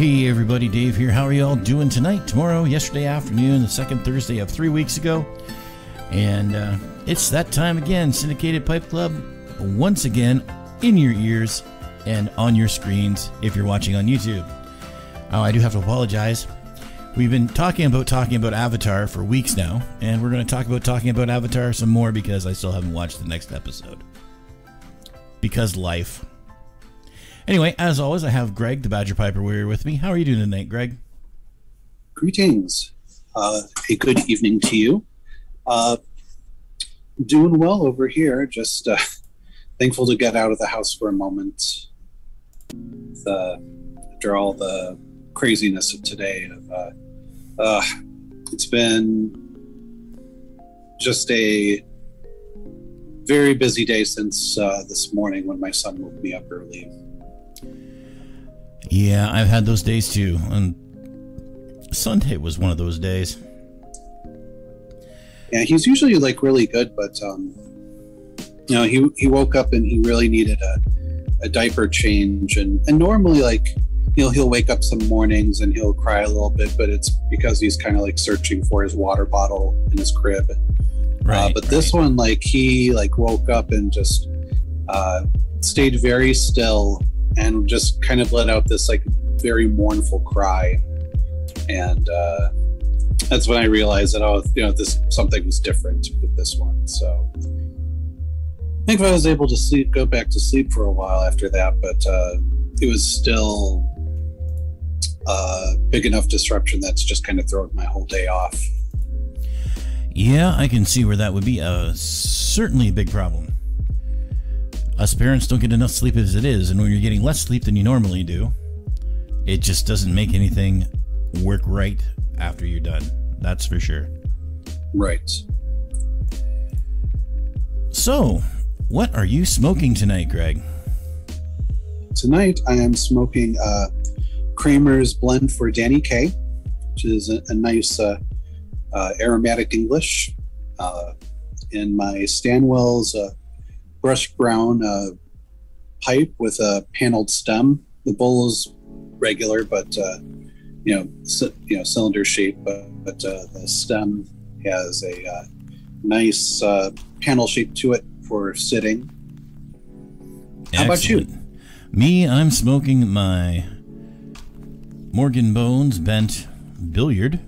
Hey everybody, Dave here. How are y'all doing tonight, tomorrow, yesterday afternoon, the second Thursday of three weeks ago? And uh, it's that time again, Syndicated Pipe Club, once again in your ears and on your screens if you're watching on YouTube. Oh, I do have to apologize. We've been talking about talking about Avatar for weeks now, and we're going to talk about talking about Avatar some more because I still haven't watched the next episode. Because life. Anyway, as always, I have Greg, the Badger Piper Warrior, with me. How are you doing tonight, Greg? Greetings. Uh, a good evening to you. Uh, doing well over here. Just uh, thankful to get out of the house for a moment. The, after all the craziness of today, of, uh, uh, it's been just a very busy day since uh, this morning when my son woke me up early. Yeah, I've had those days too. And Sunday was one of those days. Yeah, he's usually like really good, but um, you know, he he woke up and he really needed a, a diaper change, and and normally like you know he'll wake up some mornings and he'll cry a little bit, but it's because he's kind of like searching for his water bottle in his crib. Right. Uh, but right. this one, like he like woke up and just uh, stayed very still and just kind of let out this like very mournful cry, and uh, that's when I realized that oh, you know, this something was different with this one. So I think I was able to sleep, go back to sleep for a while after that, but uh, it was still a uh, big enough disruption that's just kind of thrown my whole day off. Yeah, I can see where that would be a uh, certainly a big problem. Us parents don't get enough sleep as it is, and when you're getting less sleep than you normally do, it just doesn't make anything work right after you're done. That's for sure. Right. So, what are you smoking tonight, Greg? Tonight, I am smoking uh, Kramer's blend for Danny K, which is a, a nice uh, uh, aromatic English. Uh, in my Stanwell's brushed brown uh, pipe with a paneled stem. The bowl is regular, but uh, you know, c- you know, cylinder shape. But, but uh, the stem has a uh, nice uh, panel shape to it for sitting. How about you? Me, I'm smoking my Morgan Bones bent billiard,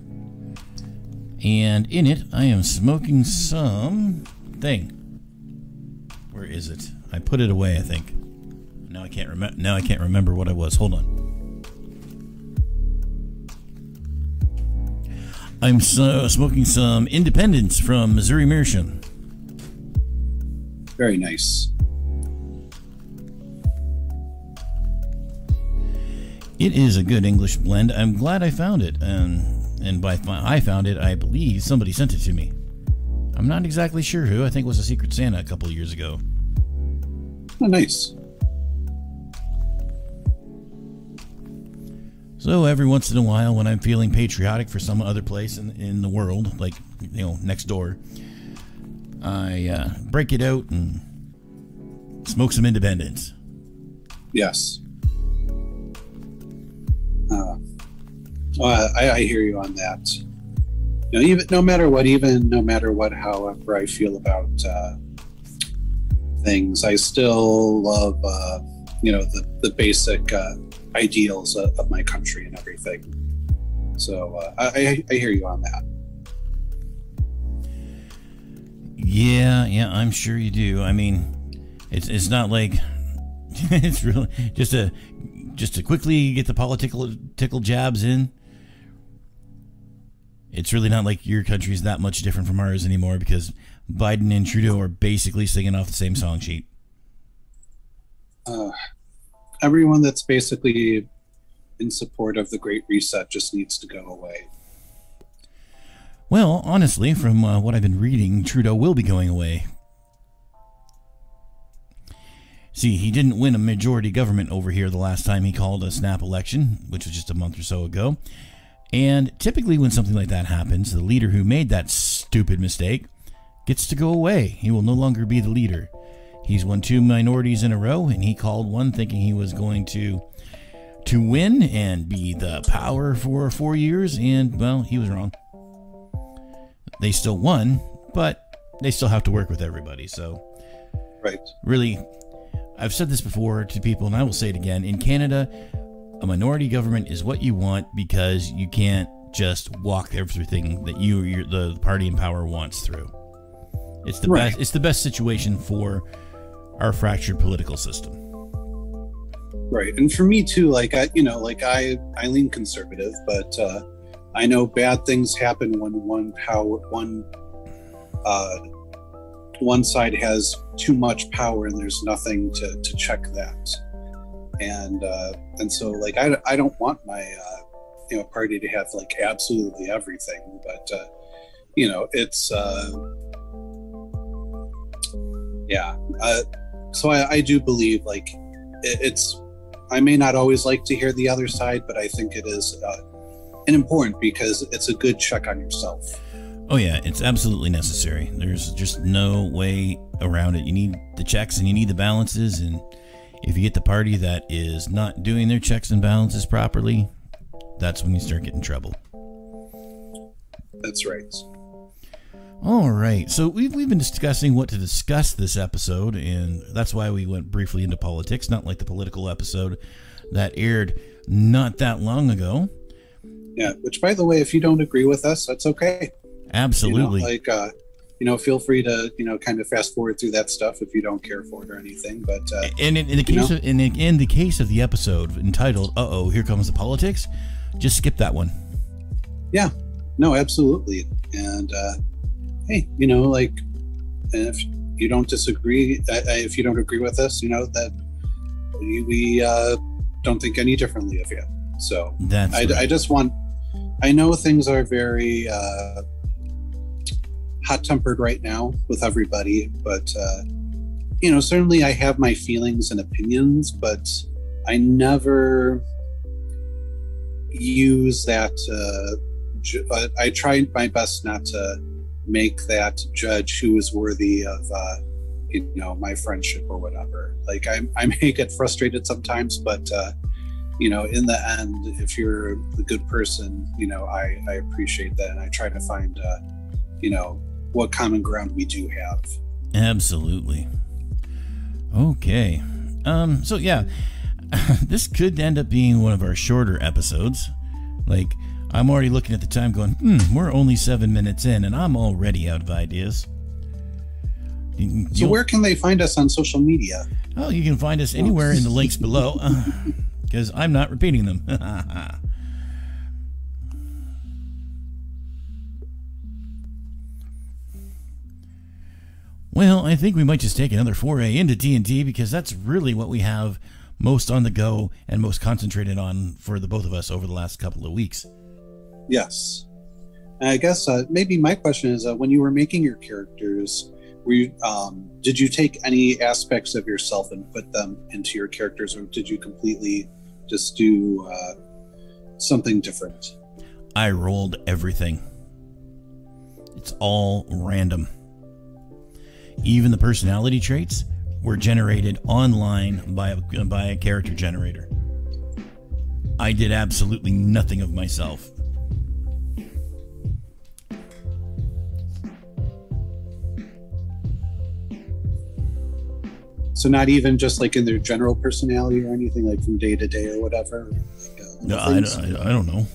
and in it, I am smoking some thing. Where is it? I put it away, I think. Now I can't remember. Now I can't remember what I was. Hold on. I'm so uh, smoking some Independence from Missouri Meerschaum. Very nice. It is a good English blend. I'm glad I found it, and and by I found it, I believe somebody sent it to me. I'm not exactly sure who. I think it was a Secret Santa a couple years ago. Oh, nice. So every once in a while, when I'm feeling patriotic for some other place in, in the world, like you know next door, I uh, break it out and smoke some Independence. Yes. Uh, well, I, I hear you on that know, even no matter what, even no matter what, however I feel about uh, things, I still love, uh, you know, the, the basic uh, ideals of, of, my country and everything. So uh, I, I hear you on that. Yeah, yeah, I'm sure you do. I mean, it's it's not like it's really just a just to quickly get the political tickle jabs in it's really not like your country's that much different from ours anymore because Biden and Trudeau are basically singing off the same song sheet. Uh, everyone that's basically in support of the Great Reset just needs to go away. Well, honestly, from uh, what I've been reading, Trudeau will be going away. See, he didn't win a majority government over here the last time he called a snap election, which was just a month or so ago. And typically, when something like that happens, the leader who made that stupid mistake gets to go away. He will no longer be the leader. He's won two minorities in a row, and he called one thinking he was going to to win and be the power for four years, and well, he was wrong. They still won, but they still have to work with everybody. So, Right. really, I've said this before to people, and I will say it again. In Canada, a minority government is what you want because you can't just walk everything that you, your, the party in power wants through. It's the Right. best. It's the best situation for our fractured political system. Right. And for me too, like I, you know, like I, I lean conservative, but uh, I know bad things happen when one power, one, uh, one side has too much power and there's nothing to, to check that. And, uh, and so like, I, I don't want my, uh, you know, party to have like absolutely everything, but, uh, you know, it's, uh, yeah. Uh, so I, I do believe like it, it's, I may not always like to hear the other side, but I think it is uh, an important because it's a good check on yourself. Oh yeah, it's absolutely necessary. There's just no way around it. You need the checks and you need the balances, and if you get the party that is not doing their checks and balances properly, that's when you start getting trouble. That's right. All right, so we've, we've been discussing what to discuss this episode, and that's why we went briefly into politics, not like the political episode that aired not that long ago. Yeah. Which, by the way, if you don't agree with us, that's okay. Absolutely. You know, like, uh, you know, feel free to you know kind of fast forward through that stuff if you don't care for it or anything. But uh, And in, in the case know? of in the, in the case of the episode entitled "Uh oh, here comes the politics," just skip that one. Yeah, no, absolutely. And uh, hey, you know, like, if you don't disagree, uh, uh, if you don't agree with us, you know that we, we uh, don't think any differently of you. So That's I, right. I just want i know things are very uh, hot tempered right now with everybody but uh, you know certainly i have my feelings and opinions but i never use that uh, ju- I, I try my best not to make that judge who is worthy of uh, you know my friendship or whatever. Like i, I may get frustrated sometimes but uh, you know in the end if you're a good person you know i i appreciate that and i try to find uh you know what common ground we do have Absolutely. Okay. Um. So yeah, this could end up being one of our shorter episodes. Like I'm already looking at the time, going, "Hmm, we're only seven minutes in, and I'm already out of ideas." You- so where can they find us on social media Oh, you can find us anywhere in the links below, because I'm not repeating them. well, I think we might just take another foray into D&D because that's really what we have most on the go and most concentrated on for the both of us over the last couple of weeks. yes and i guess uh, maybe my question is uh, when you were making your characters were you, um, did you take any aspects of yourself and put them into your characters or did you completely just do uh, something different I rolled everything. It's all random. Even the personality traits were generated online by a, by a character generator. I did absolutely nothing of myself. So not even just like in their general personality or anything like from day to day or whatever. Like, uh, No, I. I, I don't know.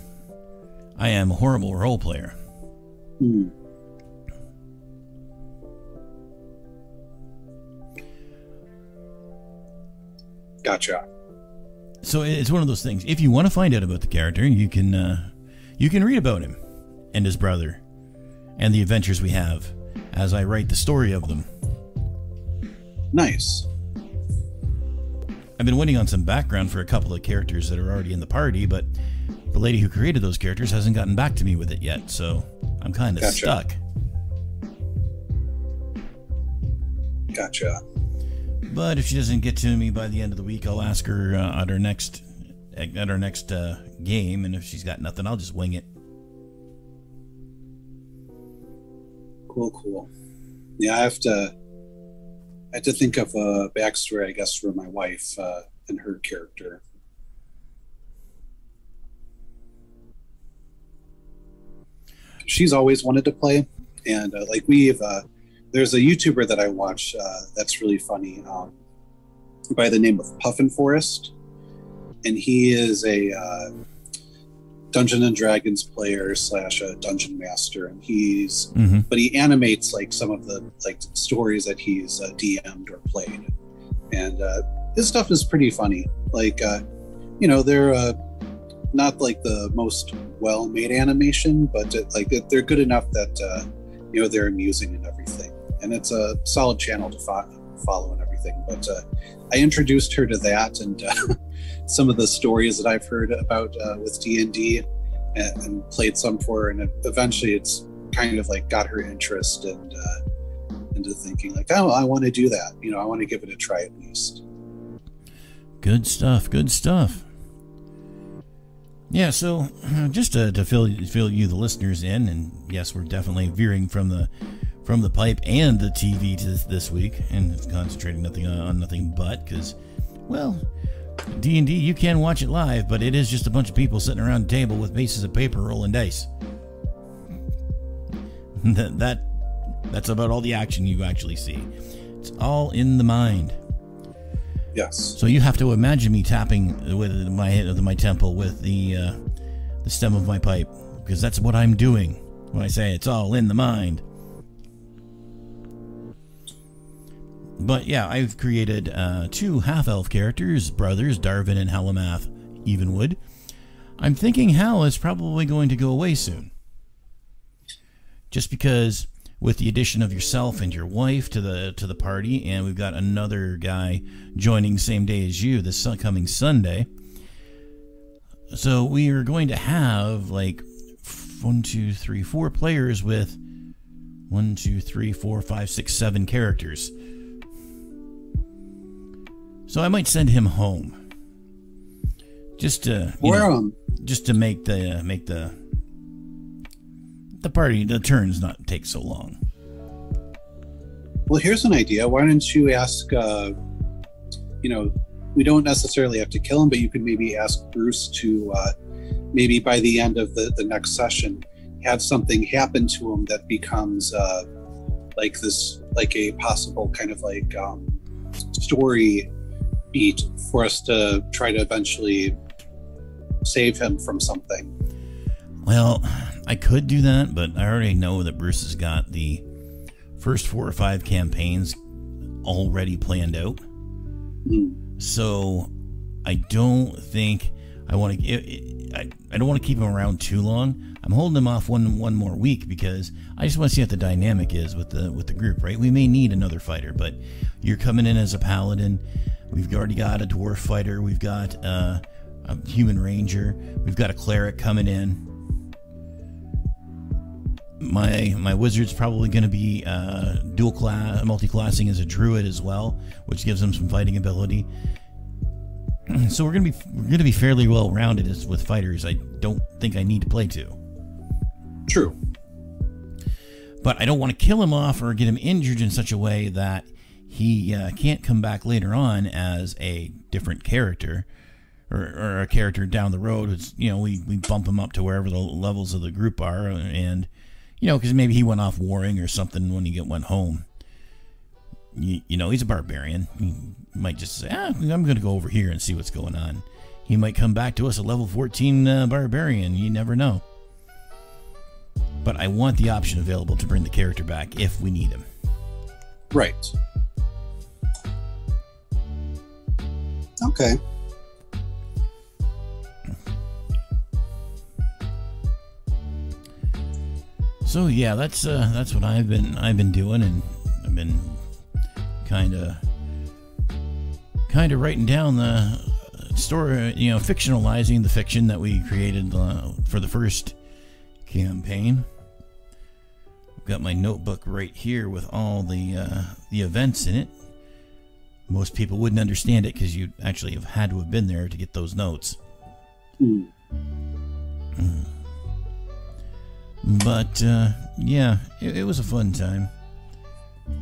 I am a horrible role player. Hmm. Gotcha. So it's one of those things. If you want to find out about the character, you can uh, you can read about him and his brother and the adventures we have as I write the story of them. Nice. I've been waiting on some background for a couple of characters that are already in the party, but the lady who created those characters hasn't gotten back to me with it yet, so I'm kind of Gotcha. stuck. Gotcha. But if she doesn't get to me by the end of the week, I'll ask her uh, at her next at her next uh, game, and if she's got nothing, I'll just wing it. Cool, cool. Yeah, I have to. I have to think of a backstory, I guess, for my wife uh, and her character. She's always wanted to play, and uh, like we've uh, there's a YouTuber that I watch uh, that's really funny um, by the name of Puffin Forest, and he is a uh, Dungeon and Dragons player slash a dungeon master, and he's hmm but he animates like some of the like stories that he's uh, DM'd or played, and uh, his stuff is pretty funny. Like, uh, you know, they're uh, not like the most well-made animation, but it, like they're good enough that uh, you know they're amusing and everything. And it's a solid channel to fo- follow and everything. But uh, I introduced her to that and uh, some of the stories that I've heard about uh, with D and D, and played some for her. And eventually, it's kind of like got her interest and uh, into thinking like, oh, I want to do that. You know, I want to give it a try at least. Good stuff. Good stuff. Yeah, so just to, to fill fill you the listeners in, and yes, we're definitely veering from the from the pipe and the TV to this, this week, and concentrating nothing on, on nothing but because, well, D and D you can watch it live, but it is just a bunch of people sitting around a table with pieces of paper rolling dice. that that that's about all the action you actually see. It's all in the mind. Yes. So you have to imagine me tapping with my my temple with the uh, the stem of my pipe, because that's what I'm doing when I say it's all in the mind. But yeah, I've created uh, two half-elf characters, brothers Darvin and Halamath Evenwood. I'm thinking Hal is probably going to go away soon, just because with the addition of yourself and your wife to the to the party, and we've got another guy joining same day as you this coming Sunday. So we are going to have like one, two, three, four players with one, two, three, four, five, six, seven characters. So I might send him home, just to you Or know, just to make the make the the party the turns not take so long. well, here's an idea. Why don't you ask? Uh, you know, we don't necessarily have to kill him, but you could maybe ask Bruce to uh, maybe by the end of the the next session have something happen to him that becomes uh, like this, like a possible kind of like um, story beat for us to try to eventually save him from something. Well, I could do that, but I already know that Bruce has got the first four or five campaigns already planned out. Hmm. So I don't think I want to. I, I don't want to keep him around too long. I'm holding him off one one more week because I just want to see what the dynamic is with the with the group. Right? We may need another fighter, but you're coming in as a paladin. We've already got a dwarf fighter. We've got uh, a human ranger. We've got a cleric coming in. My my wizard's probably going to be uh, dual class, multi-classing as a druid as well, which gives him some fighting ability. So we're gonna be we're gonna be fairly well rounded as with fighters. I don't think I need to play two, True. but I don't want to kill him off or get him injured in such a way that he uh, can't come back later on as a different character or, or a character down the road. It's you know we we bump him up to wherever the levels of the group are, and you know because maybe he went off warring or something when he get went home. You, you know he's a barbarian. He might just say, ah, I'm going to go over here and see what's going on. He might come back to us a level 14 uh, barbarian. You never know. But I want the option available to bring the character back if we need him. Right. Okay. So yeah, that's uh, that's what I've been I've been doing, and I've been kind of kind of writing down the story, you know, fictionalizing the fiction that we created uh, for the first campaign. I've got my notebook right here with all the uh, the events in it. Most people wouldn't understand it because you actually have had to have been there to get those notes. Hmm. But uh, yeah, it, it was a fun time.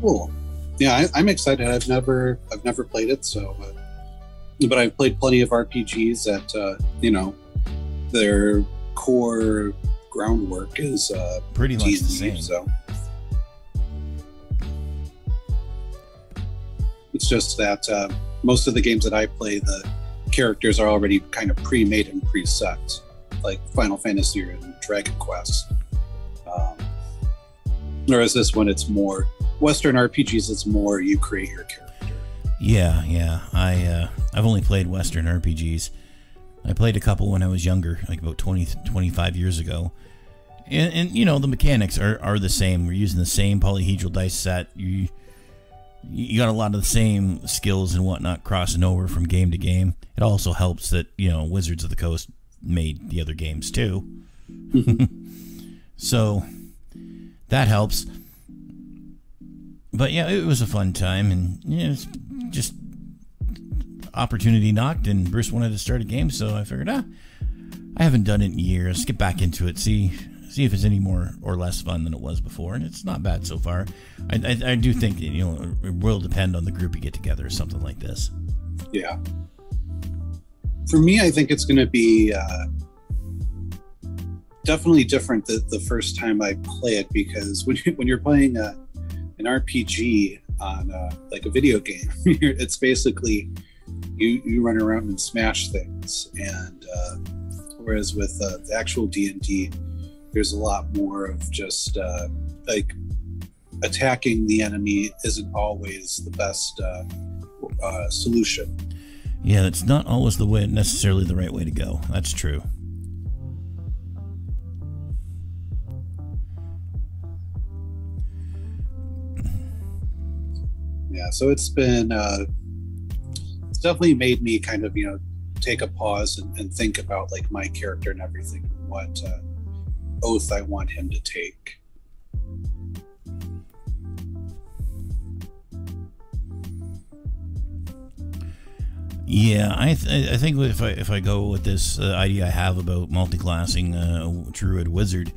Cool. Yeah, I, I'm excited. I've never, I've never played it, so, uh, but I've played plenty of RPGs that, uh, you know, their core groundwork is uh, Pretty much the same. So it's just that uh, most of the games that I play, the characters are already kind of pre-made and pre-set, like Final Fantasy and Dragon Quest. Um, whereas this one, it's more Western RPGs. It's more you create your character. Yeah, yeah. I uh, I've only played Western RPGs. I played a couple when I was younger, like about 20, 25 years ago. And, and you know the mechanics are, are the same. We're using the same polyhedral dice set. You you got a lot of the same skills and whatnot crossing over from game to game. It also helps that you know Wizards of the Coast made the other games too, so that helps. But yeah, it was a fun time, and yeah, it's just opportunity knocked, and Bruce wanted to start a game, so I figured, ah, I haven't done it in years. Get back into it, see see if it's any more or less fun than it was before, and it's not bad so far. I, I, I do think you know it will depend on the group you get together or something like this. Yeah. For me, I think it's going to be uh, definitely different the, the first time I play it because when, you, when you're playing a, an RPG on uh, like a video game, it's basically you, you run around and smash things. And uh, whereas with uh, the actual D&D, there's a lot more of just uh, like attacking the enemy isn't always the best uh, uh, solution. Yeah, that's not always the way necessarily the right way to go. That's true. Yeah, so it's been uh, it's definitely made me kind of you know take a pause and, and think about like my character and everything, what uh, oath I want him to take. Yeah, I th- I think if I if I go with this uh, idea I have about multi-classing uh, druid wizard,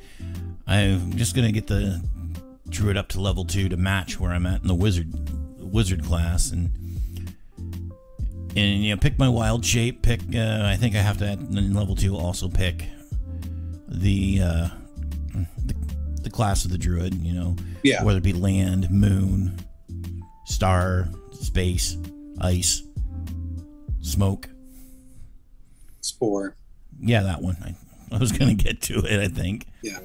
I'm just gonna get the druid up to level two to match where I'm at in the wizard wizard class and and you know pick my wild shape. Pick uh, I think I have to in level two also pick the, uh, the the class of the druid. You know, Yeah, whether it be land, moon, star, space, ice, smoke. spore. Yeah, that one. I, I was gonna get to it. I think. Yeah.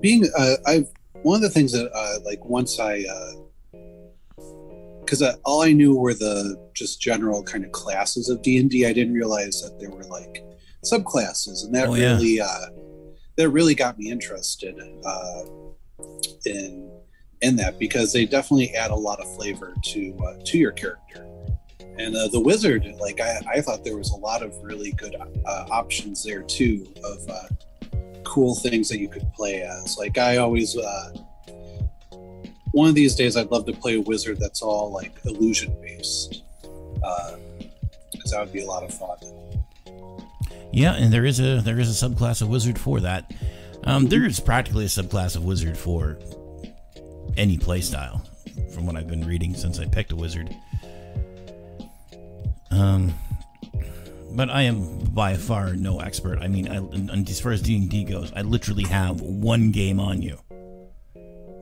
Being uh, I've one of the things that uh, like once I because uh, all I knew were the just general kind of classes of D and I didn't realize that there were like subclasses, and that Oh, yeah. really uh, that really got me interested uh, in in that because they definitely add a lot of flavor to uh, to your character. And uh, the wizard, like I, I thought there was a lot of really good uh, options there too of uh, cool things that you could play as. Like I always, uh, one of these days, I'd love to play a wizard that's all like illusion based, because that would be a lot of fun. Yeah, and there is a there is a subclass of wizard for that. Um, there is practically a subclass of wizard for any playstyle, from what I've been reading since I picked a wizard. Um, but I am by far no expert. I mean, I, and as far as D and D goes, I literally have one game on you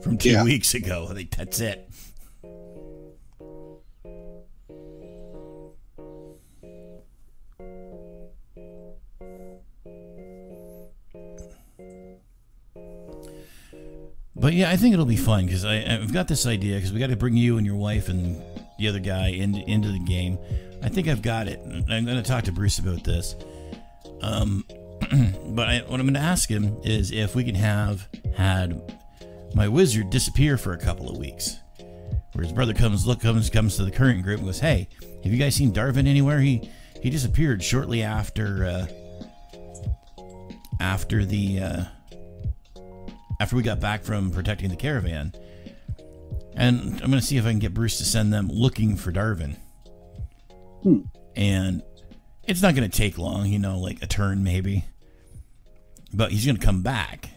from two Yeah. weeks ago. I think that's it. But yeah, I think it'll be fun because I've got this idea because we got to bring you and your wife and the other guy into into the game. I think I've got it. I'm going to talk to Bruce about this. Um, but I, what I'm going to ask him is if we can have had my wizard disappear for a couple of weeks, where his brother comes look comes comes to the current group and goes, "Hey, have you guys seen Darvin anywhere? He he disappeared shortly after uh, after the." Uh, after we got back from protecting the caravan. And I'm going to see if I can get Bruce to send them looking for Darvin. Hmm. And it's not going to take long, you know, like a turn maybe. But he's going to come back.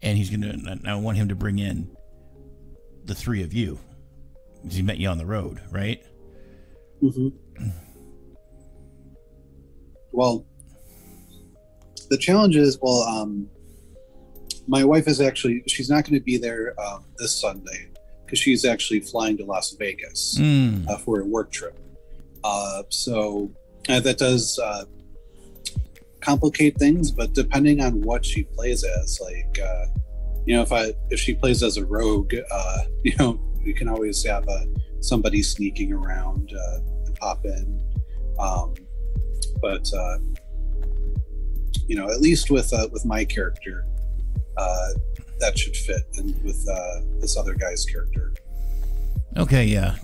And he's going to, I want him to bring in the three of you. he met you on the road, right? hmm Well, the challenge is well, um, my wife is actually she's not going to be there um, this Sunday because she's actually flying to Las Vegas Mm. uh, for a work trip. Uh, so uh, that does uh, complicate things, but depending on what she plays as, like uh, you know, if I if she plays as a rogue, uh, you know, we can always have somebody sneaking around uh, and pop in. Um, but uh, you know, at least with uh, with my character, uh, that should fit, and with uh, this other guy's character. Okay, yeah.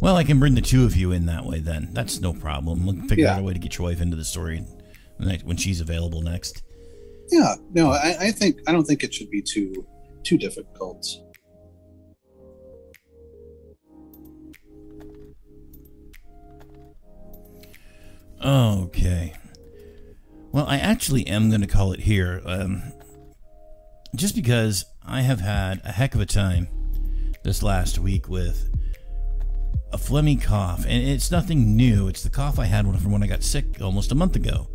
Well, I can bring the two of you in that way then. That's no problem. We'll figure Yeah. out a way to get your wife into the story when she's available next. Yeah, no, I, I think I don't think it should be too too difficult. Okay. Well, I actually am going to call it here. Um, just because I have had a heck of a time this last week with a phlegmy cough. And it's nothing new. It's the cough I had from when I got sick almost a month ago.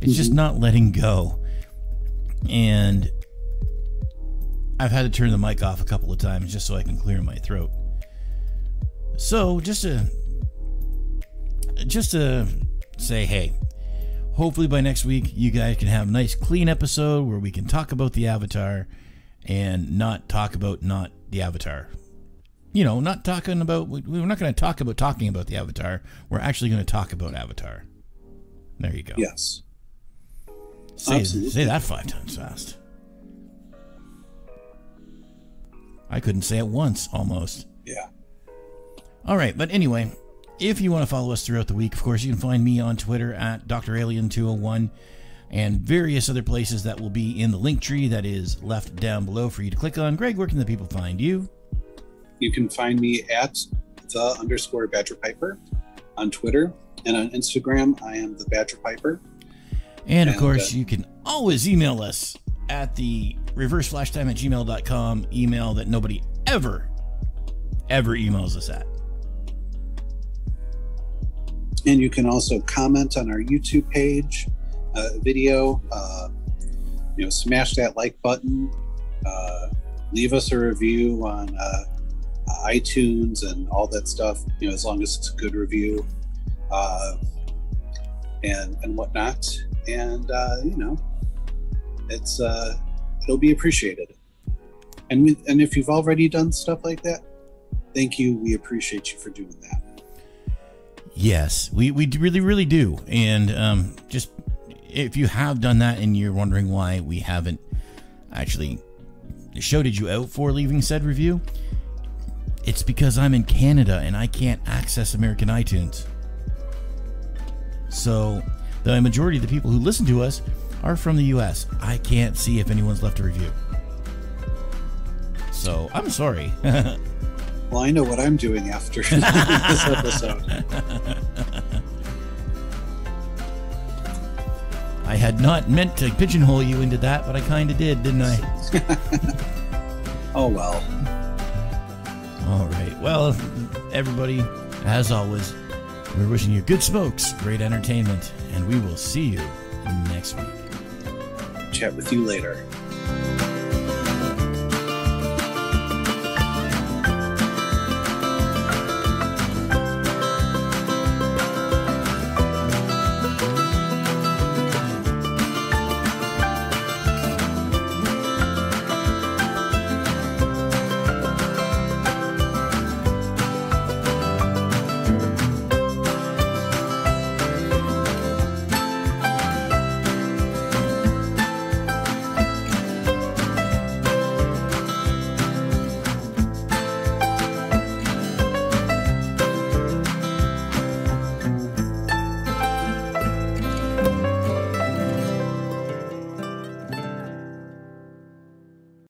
It's just mm-hmm. not letting go. And I've had to turn the mic off a couple of times just so I can clear my throat. So, just to just to say, hey, hopefully by next week you guys can have a nice clean episode where we can talk about the Avatar and not talk about not the Avatar. You know, not talking about we- we're not going to talk about talking about the Avatar. We're actually going to talk about Avatar. There you go. Yes. Say, Absolutely. say that five times fast. I couldn't say it once almost. Yeah. All right, but anyway, if you want to follow us throughout the week, of course, you can find me on Twitter at dralien201 and various other places that will be in the link tree that is left down below for you to click on. Greg, where can the people find you? You can find me at the underscore Badger Piper on Twitter and on Instagram. I am the Badger Piper. And of And, course, uh, you can always email us at the reverseflashtime at gmail.com email that nobody ever, ever emails us at. And you can also comment on our YouTube page, uh, video. Uh, you know, smash that like button. Uh, leave us a review on uh, iTunes and all that stuff. You know, as long as it's a good review, uh, and and whatnot. And uh, you know, it's uh, it'll be appreciated. And we, and if you've already done stuff like that, thank you. We appreciate you for doing that. Yes, we, we really, really do. And um, just if you have done that and you're wondering why we haven't actually shouted you out for leaving said review, it's because I'm in Canada and I can't access American iTunes. So the majority of the people who listen to us are from the US. I can't see if anyone's left a review. So I'm sorry. Well, I know what I'm doing after this episode. I had not meant to pigeonhole you into that, but I kind of did, didn't I? Oh well. All right. Well, everybody, as always, we're wishing you good smokes, great entertainment, and we will see you next week. Chat with you later.